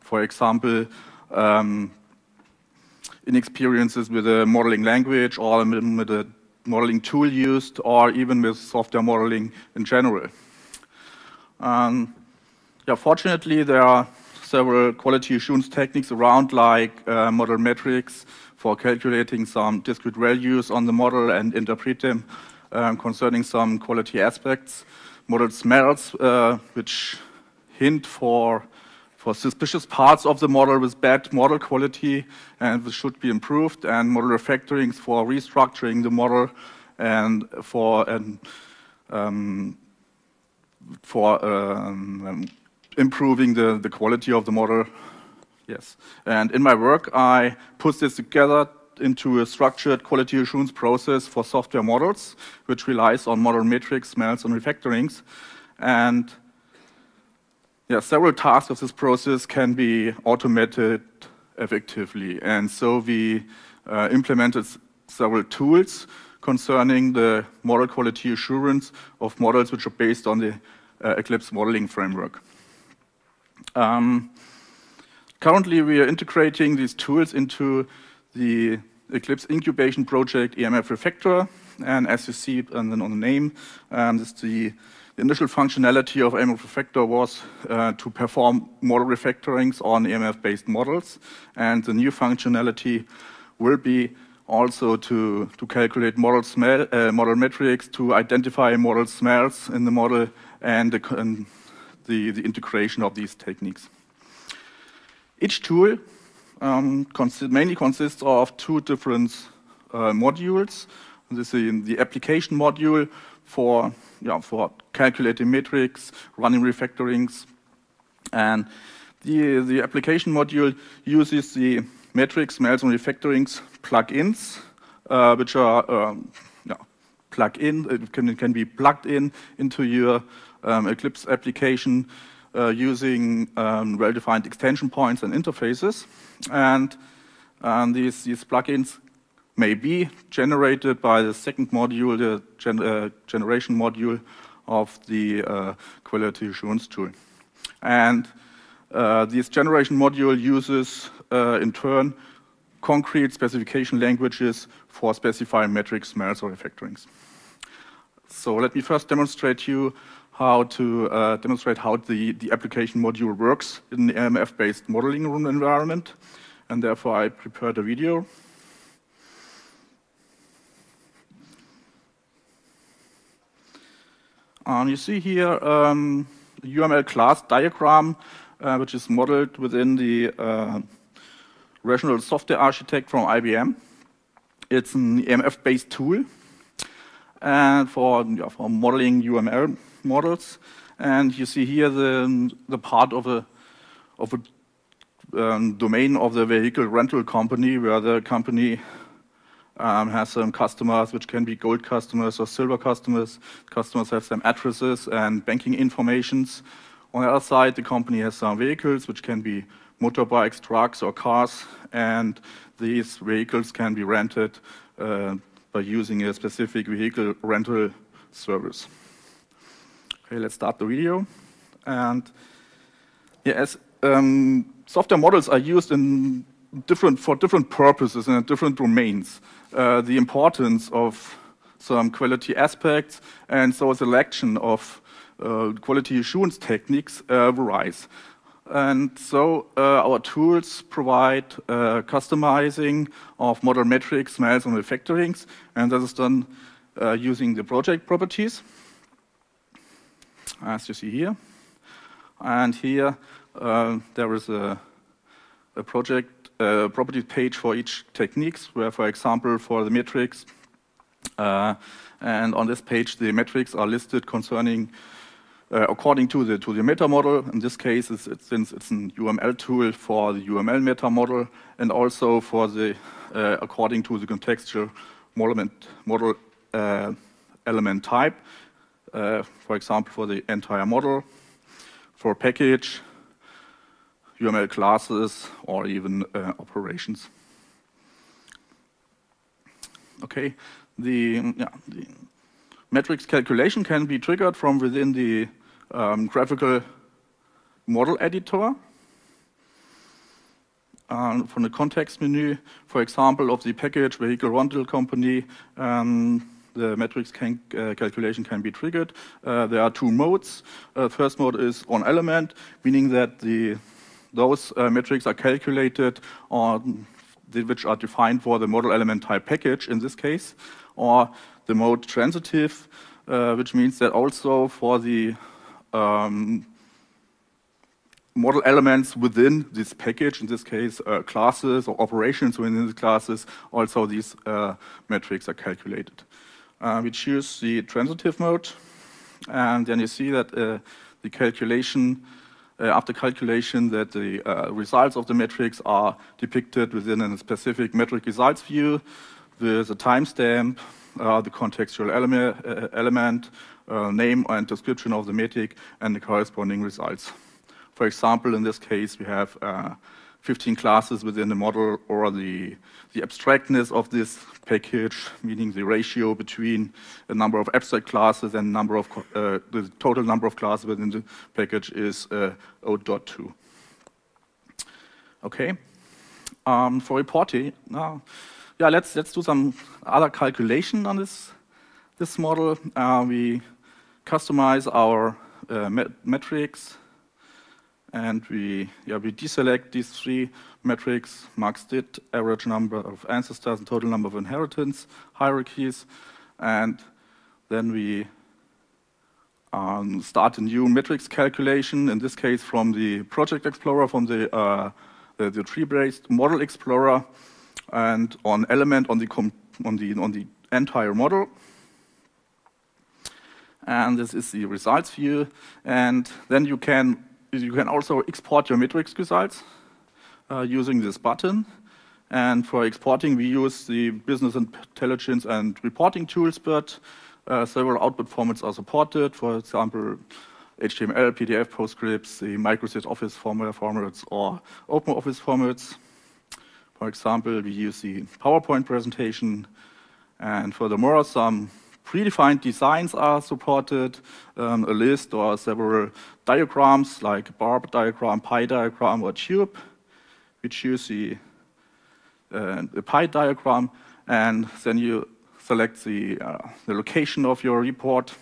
For example, um, inexperiences with a modeling language or with a modeling tool used, or even with software modeling in general. Um, yeah, fortunately, there are several quality assurance techniques around, like uh, model metrics for calculating some discrete values on the model and interpret them um, concerning some quality aspects. Model smells, uh, which hint for for suspicious parts of the model with bad model quality and this should be improved, and model refactorings for restructuring the model and for um, for um, improving the, the quality of the model. Yes, and in my work, I put this together into a structured quality assurance process for software models, which relies on model metrics, smells, and refactorings. And yeah, several tasks of this process can be automated effectively. And so we uh, implemented several tools concerning the model quality assurance of models which are based on the uh, Eclipse modeling framework. Um, currently, we are integrating these tools into the Eclipse incubation project EMF Refactor. And as you see on the, on the name, um, this is the the initial functionality of EMF Refactor was uh, to perform model refactorings on EMF-based models, and the new functionality will be also to, to calculate model, smell, uh, model metrics, to identify model smells in the model, and the, and the, the integration of these techniques. Each tool um, consist, mainly consists of two different uh, modules. This is the application module for yeah, for calculating metrics, running refactorings. And the, the application module uses the metrics, smells, and refactorings plugins, uh, which are um, yeah, plug in, it can, it can be plugged in into your um, Eclipse application uh, using um, well-defined extension points and interfaces. And um, these, these plugins may be generated by the second module, the gen uh, generation module of the uh, quality assurance tool. And uh, this generation module uses, uh, in turn, concrete specification languages for specifying metrics, smells, or refactorings. So let me first demonstrate you how to uh, demonstrate how the, the application module works in the EMF-based modeling room environment. And therefore, I prepared a video. Um, you see here um, UML class diagram, uh, which is modeled within the uh, rational software architect from IBM. It's an EMF-based tool and for, yeah, for modeling UML models. And you see here the, the part of a, of a um, domain of the vehicle rental company where the company um, has some customers which can be gold customers or silver customers. Customers have some addresses and banking informations. On the other side, the company has some vehicles which can be motorbikes, trucks, or cars, and these vehicles can be rented uh, by using a specific vehicle rental service. Okay, let's start the video. And yes, um, software models are used in different for different purposes and different domains. Uh, the importance of some quality aspects and so a selection of uh, quality assurance techniques uh, varies. And so uh, our tools provide uh, customizing of model metrics, smells, and refactorings, and that is done uh, using the project properties, as you see here. And here there is a, a project uh, property page for each techniques, where, for example, for the metrics, uh, and on this page, the metrics are listed concerning uh, according to the to the meta model. In this case, it's, it's, since it's an UML tool for the UML meta model, and also for the uh, according to the contextual model, model uh, element type. Uh, for example, for the entire model, for package, UML classes, or even uh, operations. Okay, the, yeah, the metrics calculation can be triggered from within the um, graphical model editor. uh, from the context menu, for example, of the package vehicle rental company, um, the metrics can, uh, calculation can be triggered. Uh, there are two modes. Uh, first mode is on element, meaning that the those uh, metrics are calculated on which are defined for the model element type package in this case, or the mode transitive, uh, which means that also for the um, model elements within this package, in this case uh, classes or operations within the classes, also these uh, metrics are calculated. Uh, we choose the transitive mode, and then you see that uh, the calculation, after calculation, that the uh, results of the metrics are depicted within a specific metric results view with a timestamp, the contextual element, name and description of the metric, and the corresponding results. For example, in this case, we have uh, 15 classes within the model or the, the abstractness of this package, meaning the ratio between the number of abstract classes and number of uh, the total number of classes within the package is uh, 0.2. Okay. Um, for reporting, now, yeah, let's let's do some other calculation on this this model. Uh, we customize our uh, met metrics and we, yeah, we deselect these three metrics, max DIT, average number of ancestors, and total number of inheritance hierarchies, and then we um, start a new metrics calculation, in this case from the Project Explorer, from the, uh, the, the tree-based Model Explorer, and on element on the, on the, on the entire model. And this is the results view, and then you can you can also export your metrics results uh, using this button. And for exporting, we use the business intelligence and reporting tools, but uh, several output formats are supported. For example, HTML, PDF, PostScripts, the Microsoft Office format formats, or OpenOffice formats. For example, we use the PowerPoint presentation, and furthermore, some predefined designs are supported, um, a list or several diagrams like bar diagram, pie diagram, or tube. We choose the, uh, the pie diagram, and then you select the, uh, the location of your report,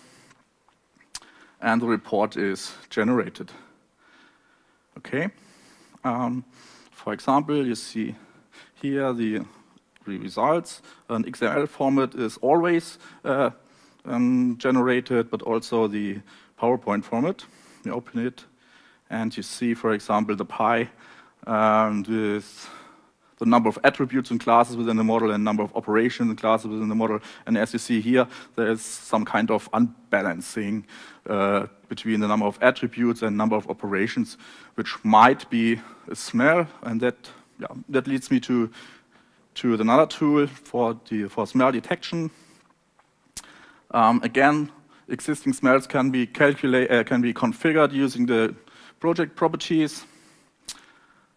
and the report is generated. Okay. Um, for example, you see here the results. An XML format is always uh, um, generated, but also the PowerPoint format. You open it, and you see, for example, the pie um, with the number of attributes and classes within the model and number of operations and classes within the model. And as you see here, there is some kind of unbalancing uh, between the number of attributes and number of operations, which might be a smell, and that yeah, that leads me to to another tool for, the, for smell detection. Um, again, existing smells can be, calculate, uh, can be configured using the project properties,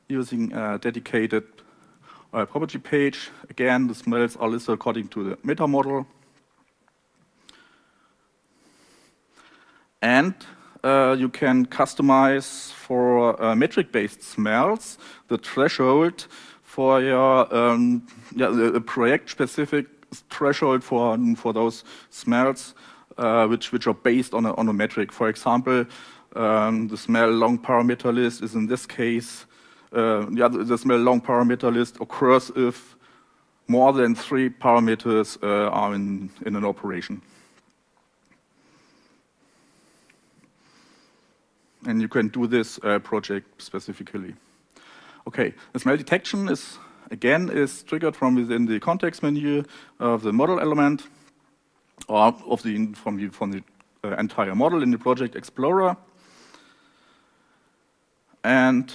using a dedicated uh, property page. Again, the smells are listed according to the meta model. And uh, you can customize for uh, metric-based smells the threshold for your um, yeah, the project-specific threshold for for those smells, uh, which which are based on a on a metric. For example, um, the smell long parameter list is in this case, uh, yeah, the, the, smell long parameter list occurs if more than three parameters uh, are in in an operation. And you can do this uh, project specifically. Okay, the smell detection is again is triggered from within the context menu of the model element or of the from the from the uh, entire model in the project explorer. And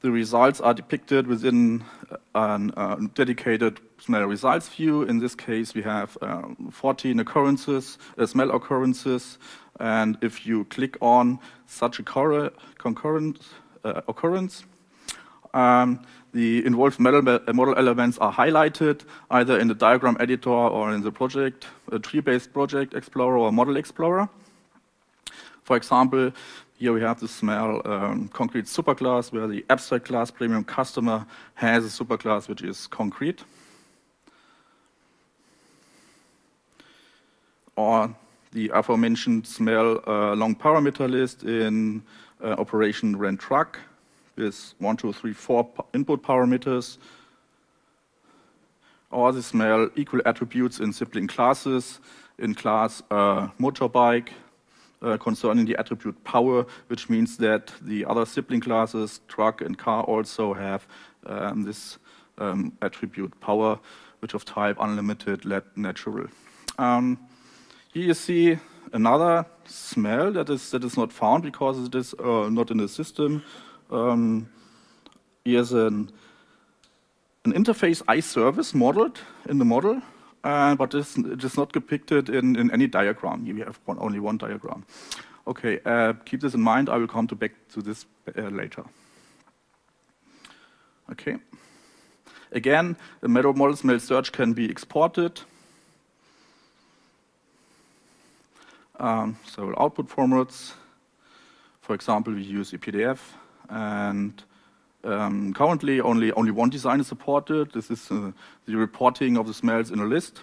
the results are depicted within a uh, dedicated smell results view. In this case, we have uh, 14 occurrences, uh, smell occurrences, and if you click on such a concurrent uh, occurrence, um, the involved model, model, elements are highlighted either in the diagram editor or in the project, a tree-based project explorer or model explorer. For example, Here we have the smell um, concrete superclass, where the abstract class premium customer has a superclass which is concrete. Or the aforementioned smell uh, long parameter list in uh, operation rent truck with one, two, three, four input parameters. Or the smell equal attributes in sibling classes in class uh, motorbike uh, concerning the attribute power, which means that the other sibling classes, truck and car, also have um, this um, attribute power, which of type unlimited, natural. Um, here you see another smell that is that is not found because it is uh, not in the system. Um, here's an an interface iService modeled in the model, uh, but it is not depicted in, in any diagram. We have one, only one diagram. Okay, uh, keep this in mind. I will come to back to this uh, later. Okay. Again, the model smell search can be exported. Um, several output formats. For example, we use ePDF, and um, currently only, only one design is supported. This is uh, the reporting of the smells in a list,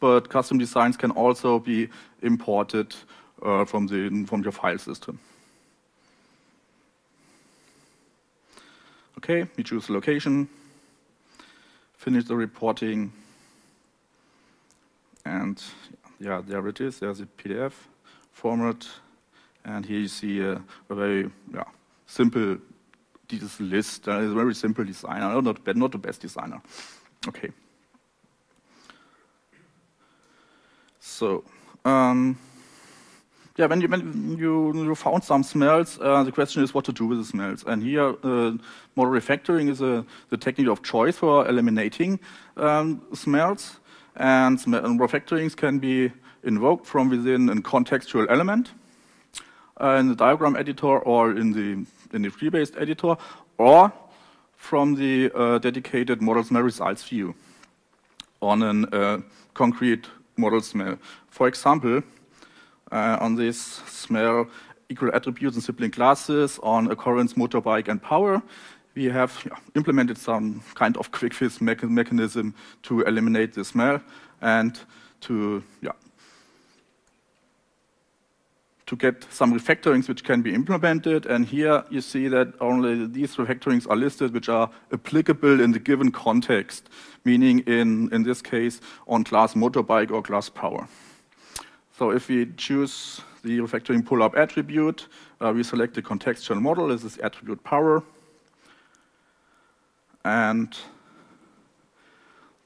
but custom designs can also be imported uh, from, the, from your file system. Okay, we choose the location, finish the reporting, and yeah, there it is. There's a PDF format. And here you see a, a very yeah, simple this list. Uh, it's a very simple designer, not, not the best designer. Okay. So, um, yeah, when you, when you, you found some smells, uh, the question is what to do with the smells. And here, uh, model refactoring is a, the technique of choice for eliminating um, smells. And, and refactorings can be invoked from within a contextual element uh, in the diagram editor or in the, in the tree-based editor, or from the uh, dedicated model smell results view on a uh, concrete model smell. For example, uh, on this smell equal attributes and sibling classes on occurrence, motorbike, and power, we have implemented some kind of quick fix mechanism to eliminate the smell and to yeah, to get some refactorings which can be implemented. And here you see that only these refactorings are listed which are applicable in the given context, meaning in, in this case on class motorbike or class power. So if we choose the refactoring pull-up attribute, uh, we select the contextual model, this is attribute power. And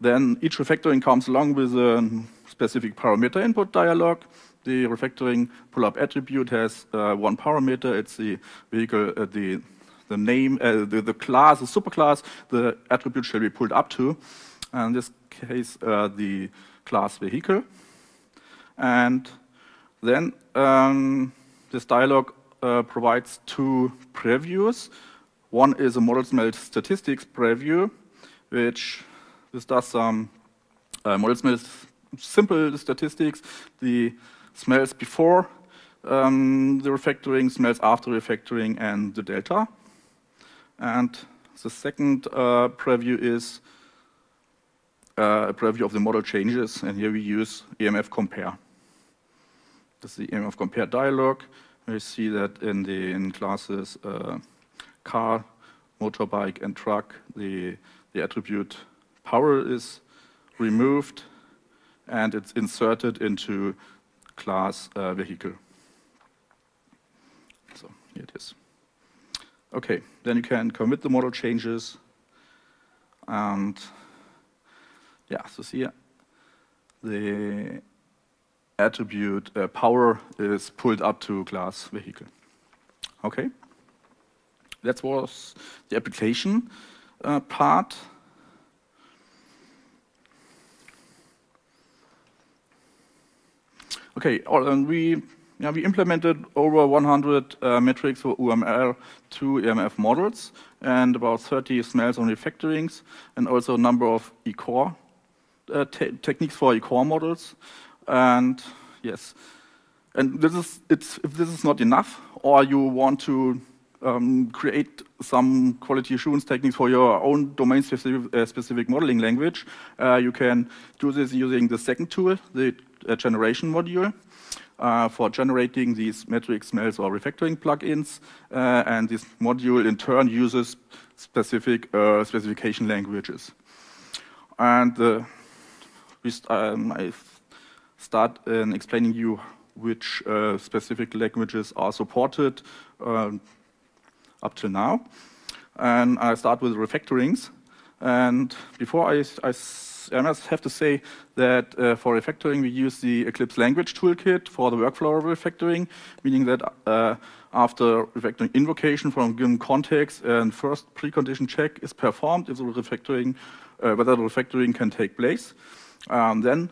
then each refactoring comes along with a specific parameter input dialog the refactoring pull-up attribute has uh, one parameter. It's the vehicle, uh, the the name, uh, the, the class, the superclass the attribute shall be pulled up to. And in this case, uh, the class vehicle. And then um, this dialog uh, provides two previews. One is a model smell statistics preview, which this does some uh, model smell simple statistics. The smells before um, the refactoring, smells after refactoring, and the delta. And the second uh, preview is uh, a preview of the model changes, and here we use EMF compare. This is the EMF compare dialog. We see that in the in classes uh, car, motorbike, and truck, the, the attribute power is removed and it's inserted into class uh, vehicle. So here it is. Okay, then you can commit the model changes. And yeah, so see the attribute uh, power is pulled up to class vehicle. Okay, that was the application uh, part. Okay, we yeah, we implemented over 100 uh, metrics for UML to EMF models and about 30 smells on refactorings and also a number of eCore uh, te techniques for eCore models. And yes, and this is, if this is not enough, or you want to um, create some quality assurance techniques for your own domain-specific uh, specific modeling language, uh, you can do this using the second tool, the generation module. Uh, for generating these metric smells or refactoring plugins, uh, and this module in turn uses specific uh, specification languages. And um, I start in explaining you which uh, specific languages are supported uh, up till now. And I start with refactorings. And before I, I, I must have to say that uh, for refactoring, we use the Eclipse language toolkit for the workflow of refactoring, meaning that uh, after refactoring invocation from given context and first precondition check is performed if the refactoring, uh, whether the refactoring can take place. Um, then,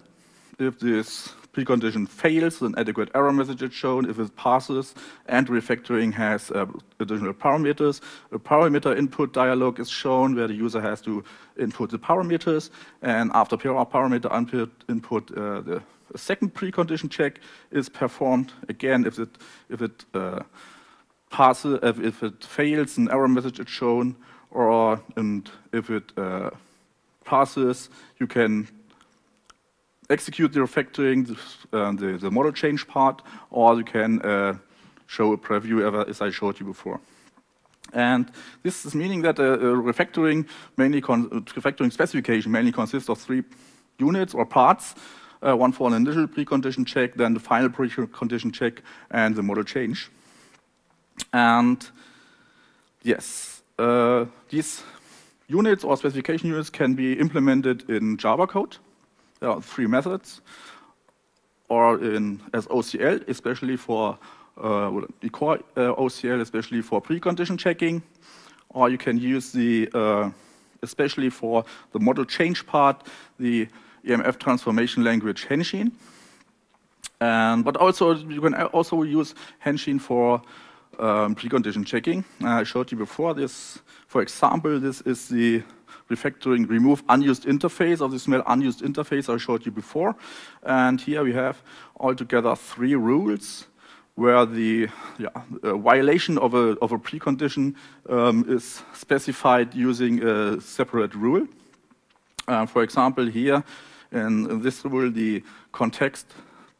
if this precondition fails, an adequate error message is shown. If it passes and refactoring has uh, additional parameters, a parameter input dialog is shown where the user has to input the parameters. And after parameter input, input uh, the second precondition check is performed. Again, if it, if it uh, passes, if, if, it fails, an error message is shown, or and if it uh, passes, you can execute the refactoring, the, uh, the, the, model change part, or you can uh, show a preview as I showed you before. And this is meaning that a, a refactoring mainly refactoring specification mainly consists of three units or parts. Uh, one for an initial precondition check, then the final precondition check, and the model change. And yes, uh, these units or specification units can be implemented in Java code. There are three methods, or in as OCL, especially for uh, we uh, OCL, especially for precondition checking, or you can use the, uh, especially for the model change part, the EMF transformation language Henshin. And, but also you can also use Henshin for um, precondition checking. I showed you before this. For example, this is the refactoring remove unused interface of the smell unused interface I showed you before. And here we have altogether three rules where the yeah, violation of a, of a precondition um, is specified using a separate rule. Uh, for example, here in this rule, the context,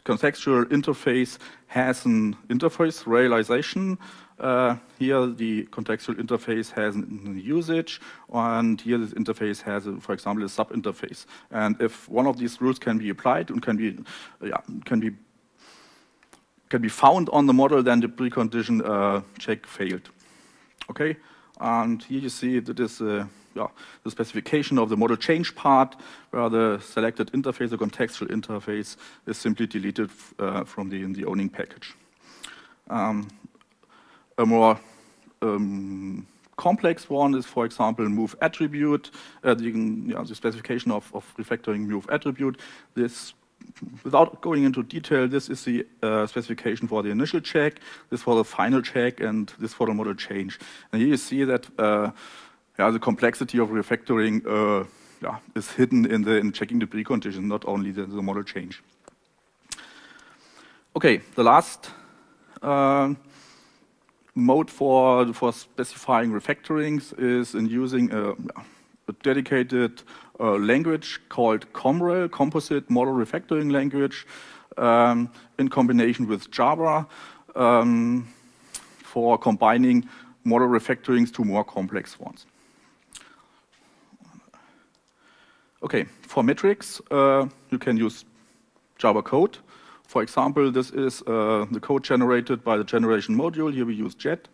contextual interface has an interface realization uh, here the contextual interface has a usage, and here this interface has, a, for example, a sub-interface. And if one of these rules can be applied and can be, yeah, can be, can be found on the model, then the precondition uh, check failed. Okay, and here you see that is uh, yeah, the specification of the model change part, where the selected interface, the contextual interface, is simply deleted uh, from the, in the owning package. Um, a more um, complex one is, for example, move attribute, uh, the, the, specification of, of, refactoring move attribute. This, without going into detail, this is the uh, specification for the initial check, this for the final check, and this for the model change. And here you see that uh, yeah, the complexity of refactoring uh, yeah, is hidden in, the, in checking the precondition, not only the, the model change. Okay, the last uh, mode for, for specifying refactorings is in using a, a dedicated uh, language called COMREL, Composite Model Refactoring Language, um, in combination with Java um, for combining model refactorings to more complex ones. Okay, for metrics, uh, you can use Java code. For example, this is uh, the code generated by the generation module. Here we use Jet.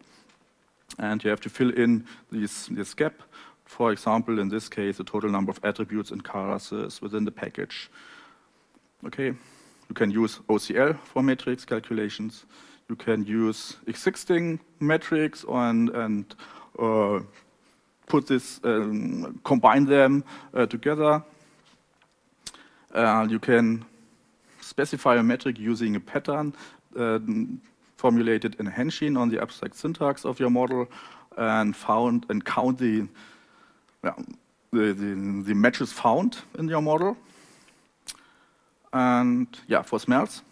And you have to fill in this, this gap. For example, in this case, the total number of attributes and classes within the package. Okay, you can use OCL for metrics calculations. You can use existing metrics and, and uh, put this, um, combine them uh, together. Uh, you can specify a metric using a pattern uh, formulated in Henshin on the abstract syntax of your model and found and count the, yeah, the, the, the, matches found in your model. And yeah, for smells,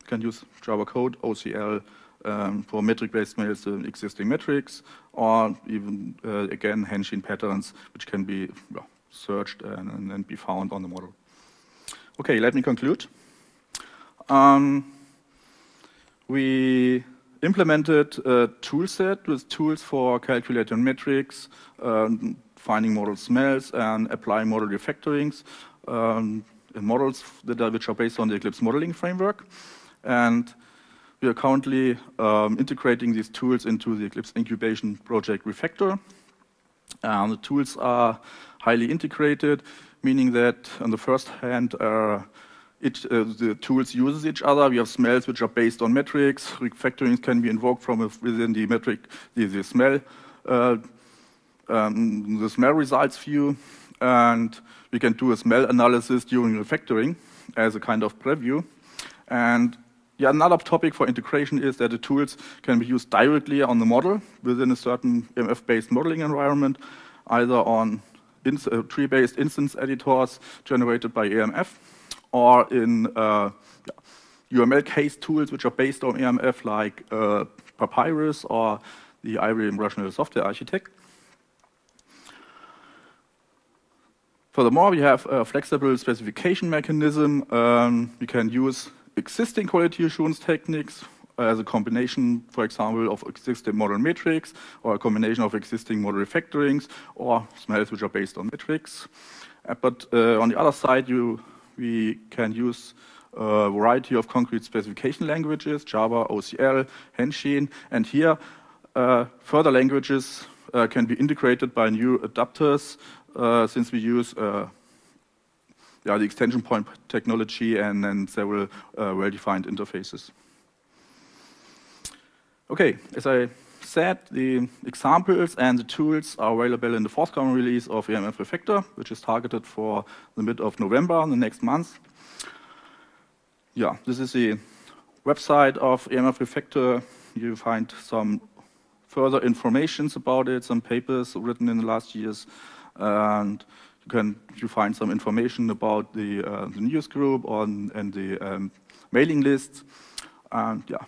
You can use Java code, OCL, um, for metric-based mails, uh, existing metrics, or even, uh, again, Henshin patterns, which can be well, searched and, and, be found on the model. Okay, let me conclude. Um, we implemented a tool set with tools for calculating metrics, um, finding model smells, and applying model refactorings um, in models that are, which are based on the Eclipse modeling framework. And we are currently um, integrating these tools into the Eclipse incubation project Refactor. And the tools are highly integrated, meaning that on the first hand, uh, it, uh, the tools uses each other. We have smells which are based on metrics. Refactorings can be invoked from within the metric, the, the smell, uh, um, the smell results view, and we can do a smell analysis during refactoring as a kind of preview. And yeah, another topic for integration is that the tools can be used directly on the model within a certain EMF-based modeling environment, either on uh, tree-based instance editors generated by EMF, or in uh, UML case tools which are based on EMF, like uh, Papyrus or the IBM Rational Software Architect. Furthermore, we have a flexible specification mechanism. Um, we can use existing quality assurance techniques as a combination, for example, of existing model metrics or a combination of existing model refactorings or smells which are based on metrics. Uh, but uh, on the other side, you, we can use a variety of concrete specification languages, Java, OCL, Henshin, and here uh, further languages uh, can be integrated by new adapters uh, since we use uh, yeah, the extension point technology and then several uh, well-defined interfaces. Okay, as I said, the examples and the tools are available in the forthcoming release of EMF Refactor, which is targeted for the mid of November, in the next month. Yeah, this is the website of EMF Refactor. You find some further informations about it, some papers written in the last years, and you can you find some information about the, uh, the news group on, and the um, mailing list. And yeah,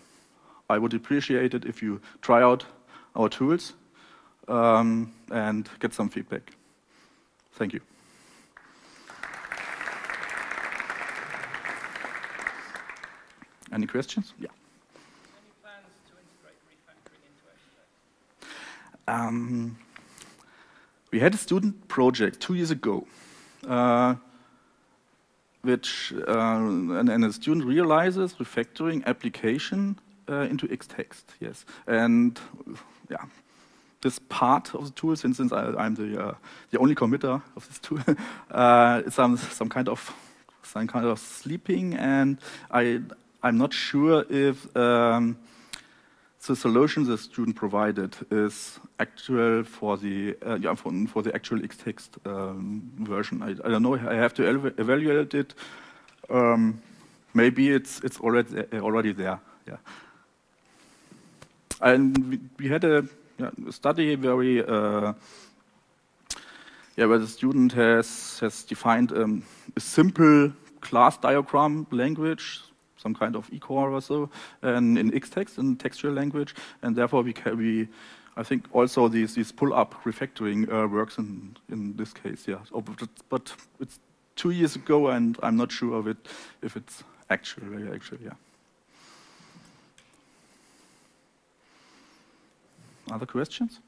I would appreciate it if you try out our tools um, and get some feedback. Thank you. Any questions? Yeah. Any plans to integrate refactoring into Um, we had a student project two years ago, uh, which uh, and, and, a student realizes refactoring application uh, into Xtext. Yes, and yeah, this part of the tool, since, since I, am the uh, the only committer of this tool, uh, it's some some kind of some kind of sleeping, and I I'm not sure if. Um, the solution the student provided is actual for the uh, yeah, for, for, the actual Xtext um, version. I, I, don't know. I have to evaluate it. Um, maybe it's it's already already there. Yeah. And we, had a, study uh, yeah where the student has has defined um, a simple class diagram language some kind of eCore or so, and in Xtext, in textual language, and therefore we can, we, I think also these, these pull-up refactoring uh, works in, in this case, yeah. But, but, it's two years ago, and I'm not sure of it, if it's actually, actually, yeah. Other questions?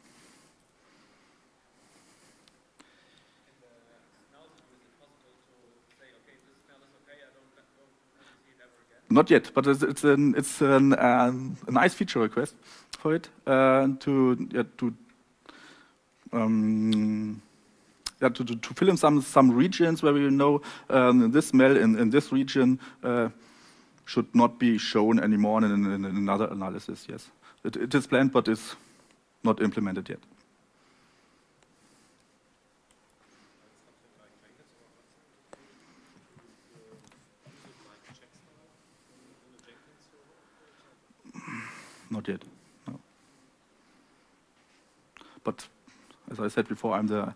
Not yet, but it's, it's, an, it's an, um, a nice feature request for it uh, to yeah, to, um, yeah, to, to, fill in some some regions where we know um, this smell in, in this region uh, should not be shown anymore in, in, in another analysis. Yes, it, it is planned, but is not implemented yet. not yet. No. But as I said before, I'm the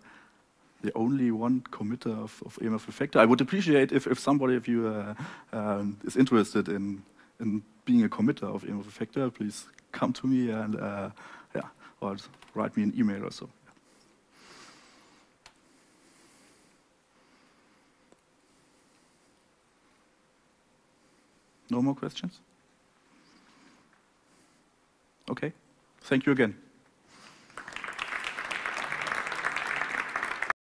the only one committer of, of EMF Refactor. I would appreciate if, if somebody of you uh, um, is interested in in being a committer of EMF Refactor, please come to me and uh, or write me an email or so. No more questions? Okay. Thank you again.